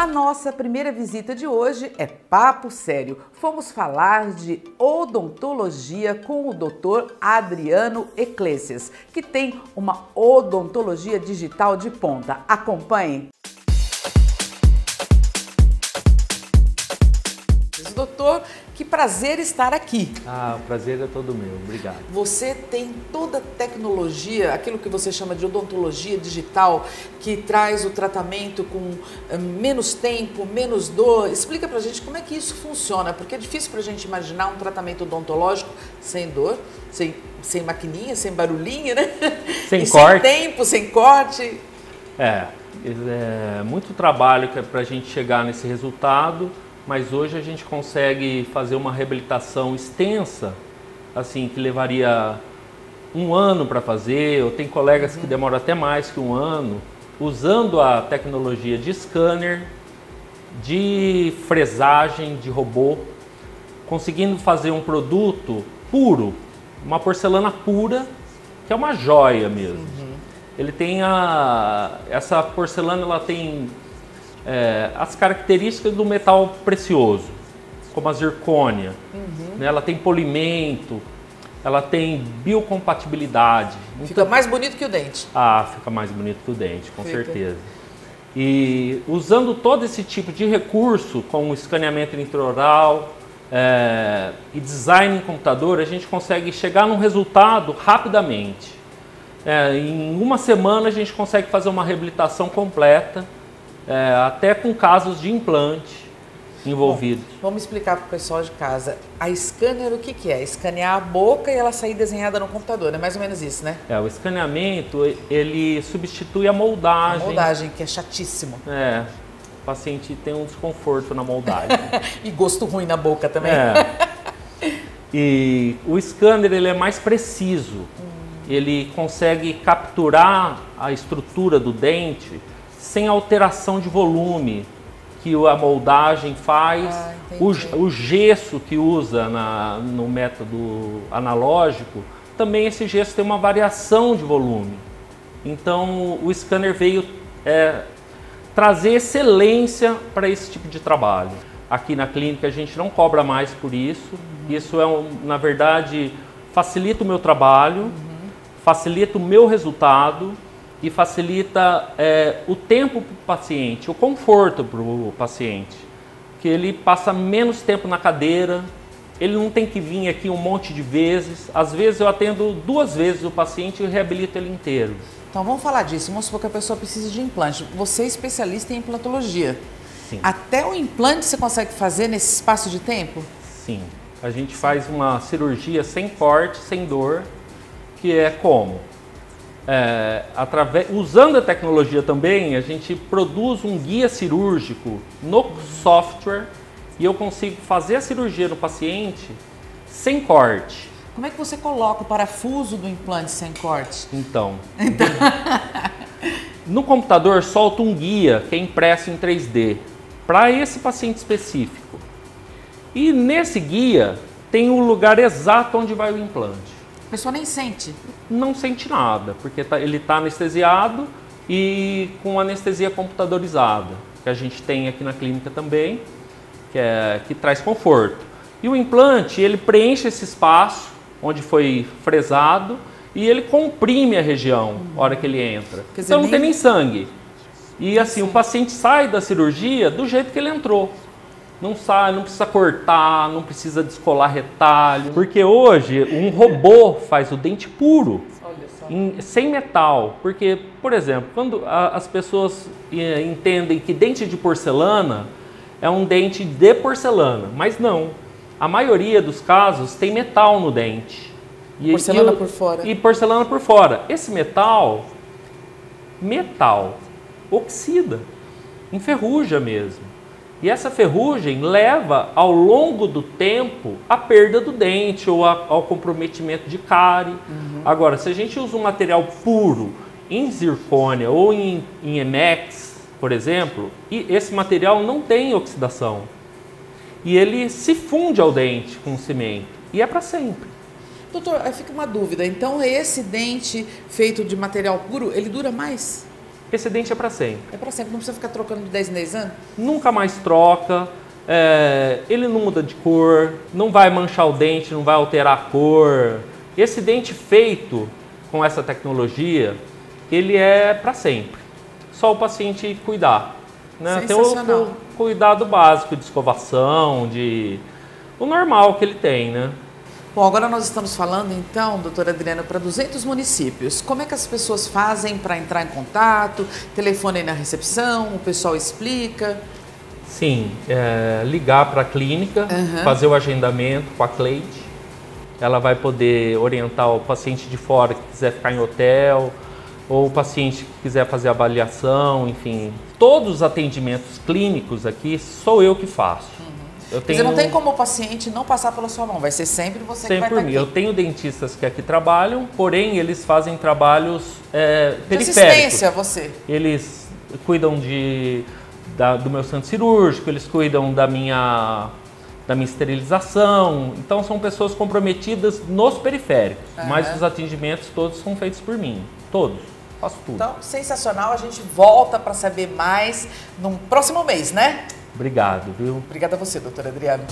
A nossa primeira visita de hoje é papo sério. Fomos falar de odontologia com o Dr. Adriano Eclesias, que tem uma odontologia digital de ponta. Acompanhem. Doutor, que prazer estar aqui. Ah, o prazer é todo meu, obrigado. Você tem toda a tecnologia, aquilo que você chama de odontologia digital, que traz o tratamento com eh, menos tempo, menos dor. Explica pra gente como é que isso funciona, porque é difícil pra gente imaginar um tratamento odontológico sem dor, sem, sem maquininha, sem barulhinho, né? Sem e corte. Sem tempo, sem corte. É, é muito trabalho para a gente chegar nesse resultado mas hoje a gente consegue fazer uma reabilitação extensa, assim, que levaria um ano para fazer, ou tem colegas que demoram até mais que um ano, usando a tecnologia de scanner, de fresagem, de robô, conseguindo fazer um produto puro, uma porcelana pura, que é uma joia mesmo. Uhum. Ele tem a essa porcelana ela tem é, as características do metal precioso, como a zircônia. Uhum. Né? Ela tem polimento, ela tem biocompatibilidade. Fica então, mais bonito que o dente. Ah, fica mais bonito que o dente, com fica. certeza. E usando todo esse tipo de recurso, como escaneamento intraoral é, e design em computador, a gente consegue chegar num resultado rapidamente. É, em uma semana a gente consegue fazer uma reabilitação completa é, até com casos de implante envolvidos. Bom, vamos explicar para o pessoal de casa. A scanner, o que, que é? Escanear a boca e ela sair desenhada no computador, é mais ou menos isso, né? É, o escaneamento, ele substitui a moldagem. A moldagem, que é chatíssimo. É, o paciente tem um desconforto na moldagem. e gosto ruim na boca também. É. E o scanner, ele é mais preciso. Hum. Ele consegue capturar a estrutura do dente sem alteração de volume que a moldagem faz, ah, o, o, gesso que usa na, no método analógico, também esse gesso tem uma variação de volume. Então o scanner veio é, trazer excelência para esse tipo de trabalho. Aqui na clínica a gente não cobra mais por isso. Uhum. Isso é, um, na verdade, facilita o meu trabalho, uhum. facilita o meu resultado e facilita é, o tempo para o paciente, o conforto para o paciente, que ele passa menos tempo na cadeira, ele não tem que vir aqui um monte de vezes. Às vezes eu atendo duas vezes o paciente e reabilito ele inteiro. Então vamos falar disso. Vamos supor que a pessoa precisa de implante. Você é especialista em implantologia. Sim. Até o implante você consegue fazer nesse espaço de tempo? Sim. A gente faz uma cirurgia sem corte, sem dor, que é como? É, através, usando a tecnologia também, a gente produz um guia cirúrgico no software e eu consigo fazer a cirurgia no paciente sem corte. Como é que você coloca o parafuso do implante sem corte? Então, então... no computador solta um guia que é impresso em 3D para esse paciente específico. E nesse guia tem o lugar exato onde vai o implante. A pessoa nem sente? Não sente nada, porque tá, ele está anestesiado e com anestesia computadorizada, que a gente tem aqui na clínica também, que, é, que traz conforto. E o implante, ele preenche esse espaço onde foi fresado e ele comprime a região na hora que ele entra. Dizer, então não nem... tem nem sangue. E assim, Sim. o paciente sai da cirurgia do jeito que ele entrou. Não sai, não precisa cortar, não precisa descolar retalho. Porque hoje um robô faz o dente puro, em, sem metal. Porque, por exemplo, quando a, as pessoas eh, entendem que dente de porcelana é um dente de porcelana, mas não. A maioria dos casos tem metal no dente. E, porcelana e, por fora. E porcelana por fora. Esse metal, metal, oxida, enferruja mesmo. E essa ferrugem leva ao longo do tempo à perda do dente ou a, ao comprometimento de cárie. Uhum. Agora, se a gente usa um material puro em zircônia ou em, em Emex, por exemplo, e esse material não tem oxidação. E ele se funde ao dente com o cimento. E é para sempre. Doutor, aí fica uma dúvida. Então, esse dente feito de material puro, ele dura mais? Esse dente é para sempre. É para sempre, não precisa ficar trocando de 10 em 10 anos? Nunca mais troca, é, ele não muda de cor, não vai manchar o dente, não vai alterar a cor. Esse dente feito com essa tecnologia, ele é para sempre. Só o paciente cuidar. Né? Tem o, o cuidado básico de escovação, de o normal que ele tem, né? Bom, agora nós estamos falando então, doutora Adriana, para 200 municípios. Como é que as pessoas fazem para entrar em contato? Telefone na recepção, o pessoal explica? Sim, é, ligar para a clínica, uhum. fazer o agendamento com a Cleide. Ela vai poder orientar o paciente de fora que quiser ficar em hotel, ou o paciente que quiser fazer avaliação, enfim. Todos os atendimentos clínicos aqui sou eu que faço. Eu tenho... Você não tem como o paciente não passar pela sua mão, vai ser sempre você sempre que vai por mim. Eu tenho dentistas que aqui trabalham, porém eles fazem trabalhos é, periféricos. De assistência, você. Eles cuidam de, da, do meu centro cirúrgico, eles cuidam da minha da minha esterilização. Então são pessoas comprometidas nos periféricos, uhum. mas os atendimentos todos são feitos por mim, todos. Faço tudo. Então, sensacional. A gente volta para saber mais no próximo mês, né? Obrigado, viu? Obrigada a você, doutora Adriana.